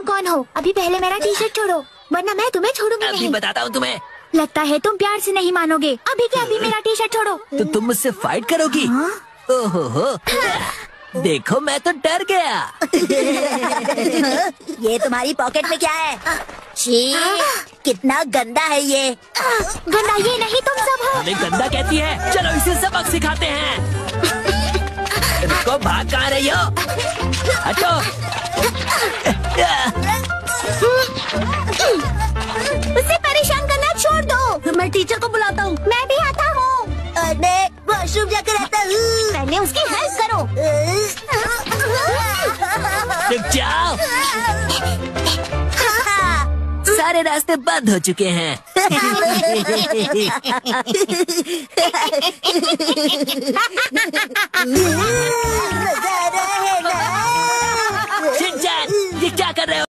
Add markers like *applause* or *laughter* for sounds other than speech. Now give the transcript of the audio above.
तुम कौन हो? अभी पहले मेरा टी शर्ट छोड़ो वरना मैं तुम्हें छोड़ूँगी अभी नहीं। बताता हूँ तुम्हें। लगता है तुम प्यार से नहीं मानोगे। अभी के अभी मेरा टी शर्ट छोड़ो। तो तुम मुझसे फाइट करोगी? ओहो हो। देखो मैं तो डर गया। ये तुम्हारी पॉकेट में क्या है? छी कितना गंदा है ये। गंदा ये नहीं तुम सब हो। हमें गंदा कहती है। चलो इसे सबक सिखाते हैं। रुको भाग कहाँ रही हो? हटो। उसे परेशान करना छोड़ दो। मैं टीचर को बुलाता हूँ। मैं भी आता हूँ। मैं वॉशरूम जाकर आता हूँ। पहले उसकी हेल्प करो। जाओ सारे रास्ते बंद हो चुके हैं। *laughs* क्या कर रहे हो